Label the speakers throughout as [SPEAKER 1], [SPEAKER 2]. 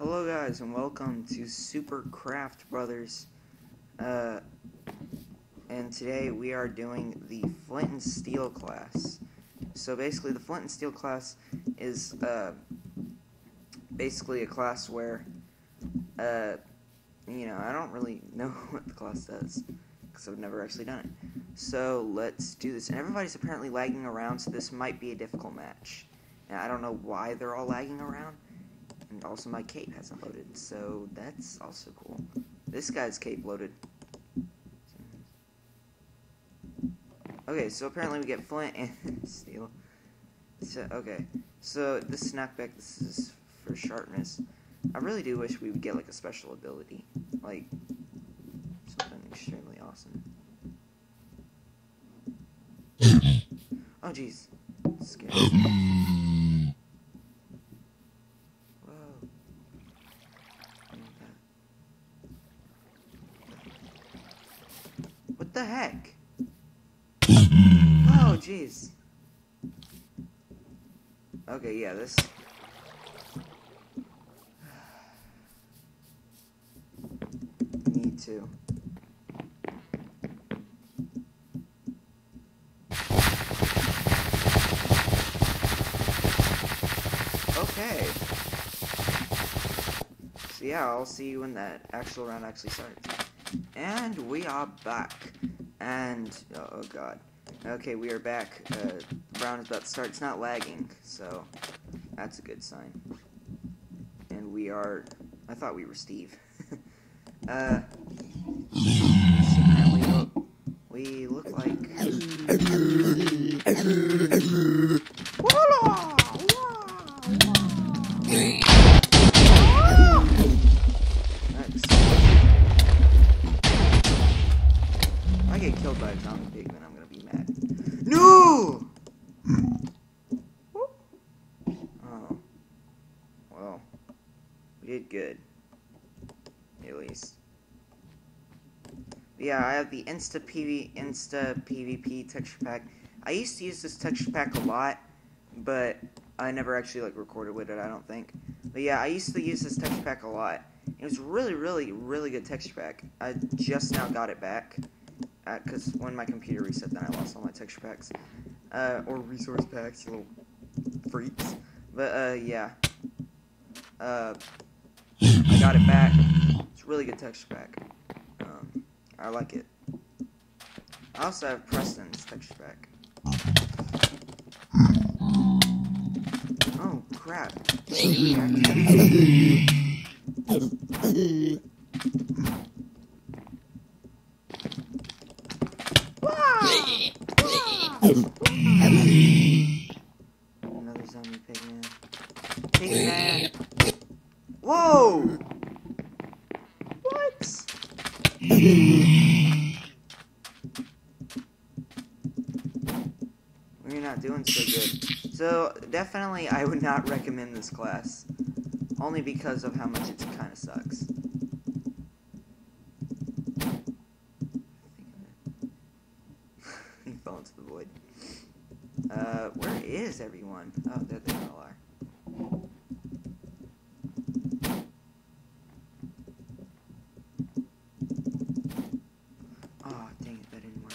[SPEAKER 1] Hello guys and welcome to Super Craft Brothers. Uh, and today we are doing the Flint and Steel class. So basically the Flint and Steel class is uh, basically a class where, uh, you know, I don't really know what the class does because I've never actually done it. So let's do this. And everybody's apparently lagging around so this might be a difficult match. And I don't know why they're all lagging around. And also my cape hasn't loaded, so that's also cool. This guy's cape loaded. Okay, so apparently we get flint and steel. So, okay, so this snackback, this is for sharpness. I really do wish we would get like a special ability, like something extremely awesome. oh jeez, scary. Whoa. What the heck? Mm-hmm. Oh, jeez. Okay, yeah, this. Need to. Okay. So yeah, I'll see you when that actual round actually starts. And we are back. And, oh god. Okay, we are back. Uh, round is about to start. It's not lagging, so that's a good sign. And we are, I thought we were Steve. uh, apparently look, we look like... Voila! If I get killed by a zombie pigman, I'm gonna be mad. No! Oh. Well, we did good. At least. Yeah, I have the Insta PV Insta PvP texture pack. I used to use this texture pack a lot, but I never actually like recorded with it. I don't think. But yeah, I used to use this texture pack a lot. It was really, really, really good texture pack. I just now got it back because when my computer reset, then I lost all my texture packs uh, or resource packs, little freaks. But uh, yeah, uh, I got it back. It's really good texture pack. I like it. I also have Preston's texture pack. Oh crap! Another zombie pigman. Pigman! Whoa! What? We're not doing so good. So, definitely, I would not recommend this class. Only because of how much it kind of sucks. he fell into the void. Uh, where is everyone? Oh, there they all are. Oh, dang it, that didn't work.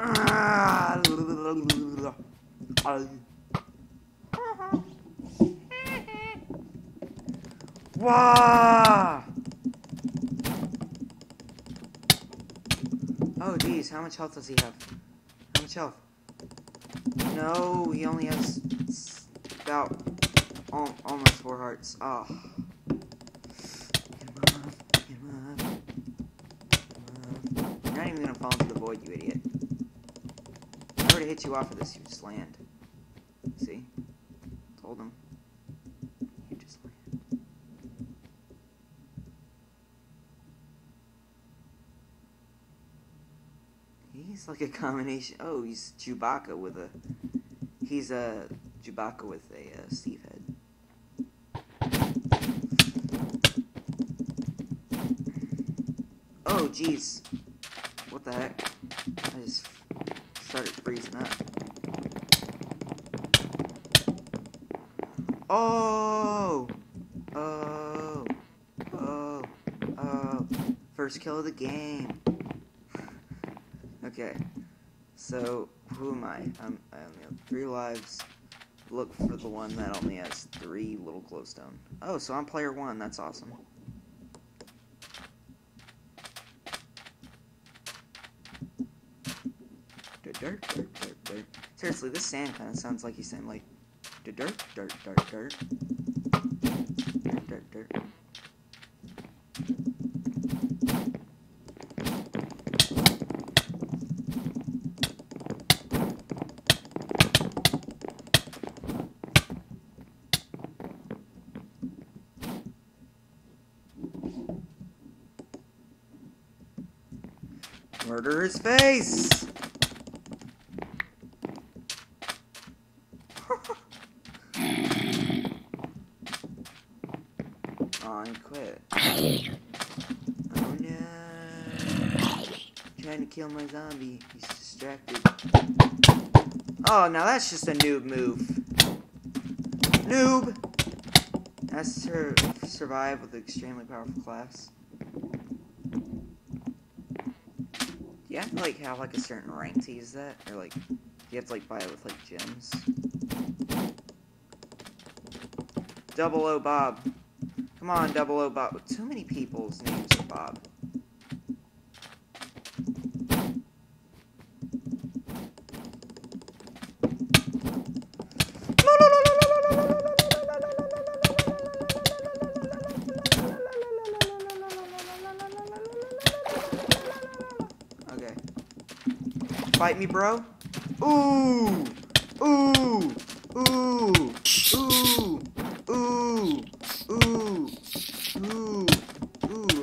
[SPEAKER 1] Ah, Wow! Oh, geez, how much health does he have? How much health? No, he only has about al- almost four hearts. Oh. You're not even gonna fall into the void, you idiot. I to hit you off of this, you just land. Him. You just land. He's like a combination. Oh, he's Chewbacca with a. He's a Chewbacca with a uh, Steve head. Oh, jeez. What the heck? I just started freezing up. Oh! Oh! Oh! Oh! First kill of the game. okay. So, who am I? I'm, I only have three lives. Look for the one that only has three little glowstone. Oh, so I'm player one. That's awesome. Dirt, dirt, dirt. Seriously, this sand kind of sounds like he's saying like dirt, dirt, dirt, dirt, dirt, dirt, dirt, dirt. Murder his face! He quit. Oh no! Trying to kill my zombie. He's distracted. Oh, now that's just a noob move. Noob! That's to survive with an extremely powerful class. Do you have to like have like a certain rank to use that? Or like do you have to like buy it with like gems? Double O Bob. Come on, Double O Bob. Too many people's names are Bob. No no. Okay. Fight me, bro. Ooh! Ooh! Ooh! Ooh! Ooh! Ooh!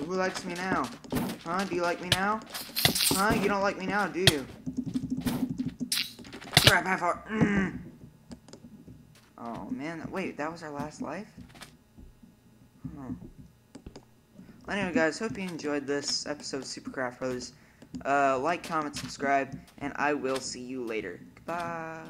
[SPEAKER 1] Who likes me now? Huh? Do you like me now? Huh? You don't like me now, do you? Crap, half hour. Mm. Oh, man. Wait, that was our last life? Huh. Well, anyway, guys, hope you enjoyed this episode of Supercraft Brothers. Uh, like, comment, subscribe, and I will see you later. Goodbye.